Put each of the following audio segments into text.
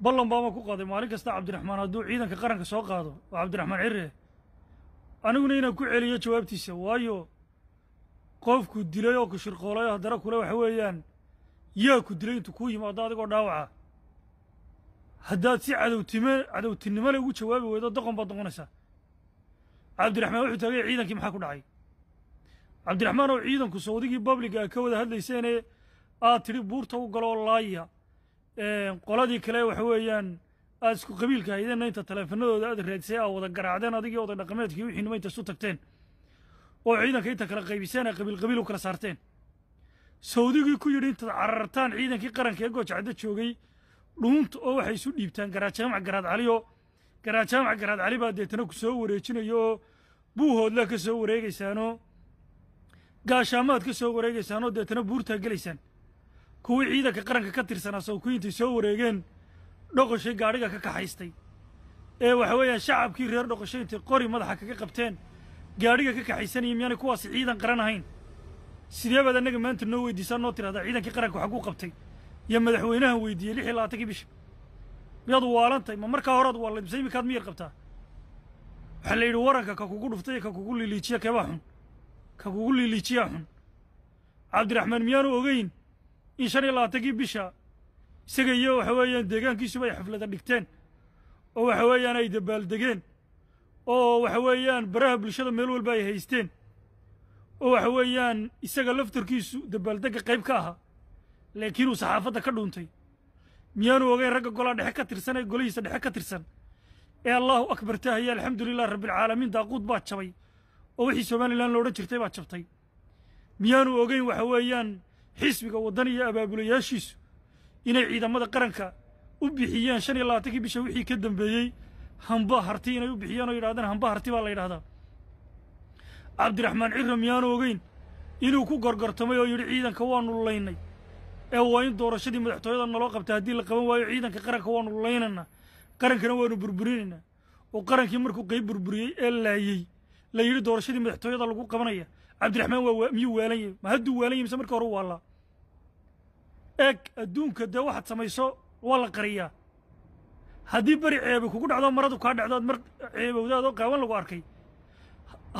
ballan baama ku qaaday maalin kasta cabdiraxmaan hadduu ciidanka qaranka soo qaado oo cabdiraxmaan cirre. Aniguna inaan ku celiyo jawaabtiisa waayo qofku dilay oo ku shirqoolay haddana kule waxa weeyaan yaa ku dilay intuu kuu yimaado adigoo dhaawaca. Haddaad si cadowtime cadowtinimole ugu jawaabi weydo doqon baad noqonaysaa cabdiraxmaan wuxuu taagay ciidankii maxaa ku dhacay? Cabdiraxmaan oo ciidanku sawdigii babliga a ka wada hadlayseene aad tidhi buurta u galoo laaya qoladii kale waxa weeyaan aad isku qabiilka haydeenna inta taleefanadooda aad raadisay aad wada garaacdeen adigii oday dhaqameedkii wixii nima inta isu tagteen. Oo ciidanka inta kala qaybiseen ay qabiil qabiil u kala saarteen. Sawdigii ku yidhi intaad carartaan ciidankii qaranka ee goojacadda joogay dhuunta oo waxay isu dhiibtaan garaadjaamac garaad cali oo garaadjaamac garaad cali baa deetana ku soo wareejinayo oo buuhoodlaa ka soo wareegaysaanoo gaashaamaad ka soo wareegaysaanoo deetana buurtaa gelaysaan kuwii ciidanka qaranka ka tirsanaa sawkuyiintay soo wareegeen dhoqoshay gaadhiga ka kaxaystay. Ee waxa weeyaan shacabkii reer dhoqoshay intay qori madaxa kaga qabteen gaadhiga ka kaxaysanaya miyaanay kuwaasi ciidan qaran ahayn. Sidee baad annaga maanta noo weydiisaa noo tirahdaa ciidankii qaranka xaguu qabtay? Iyo madaxweynahan weydiiyey lix iyo labaatankii bisha miyaad waalantay? Ma markaa horaad waalladbisay imikaad miyar qabtaa? Waxaa la yidhi waranka ka kugu dhuftay ka kugu liiliijiya keebaa xun? Ka kugu liiliijiyaa xun? Cabdiraxmaan miyaanu ogeyn in shan iyo labaatankii bisha. Isaga iyo waxa weeyaan deegaankiisuba ay xaflada dhigteen. Oo waxa weeyaan ay dabaaldegeen oo waxa weeyaan baraha bulshada meel walba ay haysteen. Oo waxa weeyaan isaga laftarkiisu dabaaldegga qayb ka ahaa. Laakiin uu saxaafadda ka dhuuntay miyaanu ogeyn ragga golaa dhexe ka tirsan ee golihiisa dhexe ka tirsan. Ee allahu akbar taahaya alxamdu lilah rabbialcaalamiin daaquud baa jabay. Oo wixii somalilan lo odhan jirtay baa jabtay. Miyaanu ogeyn waxa weeyaan xisbiga waddan iyo abaabulayaashiisu inay ciidamada qaranka u bixiyeen shan iyo labaatankii bisha wixii ka dambeeyey hamba harti inay u bixiyeen oo yidhahdeen hamba harti baa la yidhahdaa. Cabdiraxmaan cirra miyaanu ogeyn inuu ku gorgortamay oo yidhi ciidanka waanu laynay. Ee waa in doorashadii madaxtooyada naloo qabta haddii la qaban waayo ciidanka qaranka waanu laynaynaa qarankana waanu burburinaynaa oo qarankii markuu qayb burburiyey ee laayey la yidhi doorashadii madaxtooyada lagu qabanaya cabdiraxmaan waa miyuu waalan yahy ma hadduu waalan yahy mise markii hore u waallaa eeg adduunka dee waxaad samayso waa la qariyaa haddii beri ceebe kugu dhacdo maradu kaa dhacdo aad mar ceebowdaadoo qaawan lagu arkay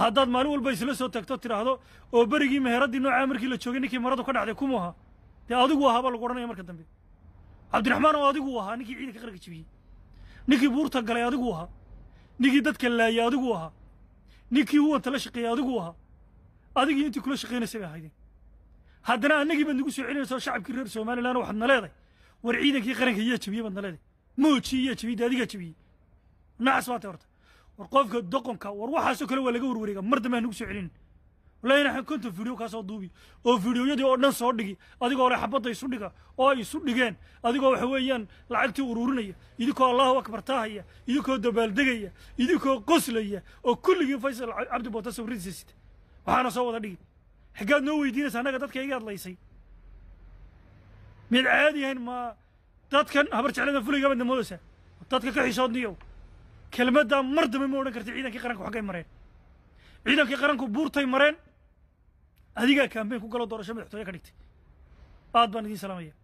haddaad maalin walba isla soo tagto tidhaahdo oo berigii meheradii noocaa markii la joogay ninkii maradu ka dhacday kumuu ahaa dee adigu ahaa baa lagu odhanaya marka dambe cabdiraxmaan oo adigu ahaa ninkii ciidanka qaranka jibiyey ninkii buurta galay adigu ahaa ninkii dadka laayay adigu ahaa ninkii huwanta la shaqeeyey adigu ahaa adigii intii kula shaqaynaysay bay ahaydeen haddana annagii baad nagu soo celinaysa shacabkii reer somalilan waxaad na leedahay war ciidankii qaranka yaa jebiyey baad na leedahay mooji yaa jebiyey dee adigaa nacas baatay horta. War qofka doqonka war waxaasoo kale waa laga warwareega. Mar dambe nagu soo celinin. Wallahi inaxan konton video kaasoo duubi. Oo fideoyadii oo dhan soo dhigi. Adigoo le xabadda isu dhiga. Oo ay isu dhigeen. Adigoo waxa weeyaan lacagtii ururinaya. Idinkoo allahu akbar taahaya. Idinkoo dabaaldegaya idinkoo qoslaya. Oo kulligii faysal cabdi boota sawiradiisa waxaana soo wada dhigi حقاد نو يدينس أنا قد اتكي قاد ليسي. من عادي هين ما تاتكن هبرت علينا فلو قبل نمولسة تاتكن كحي صوت نيو. كلمة دا مرد من مورن كرت عيدا كي قرنكو حقاي مرين. عيدا كي قرنكو بورتاي مرين. هذيقا كان بين كو قلو دور الشمال حتوية كنكتي آد بان دين سلامية.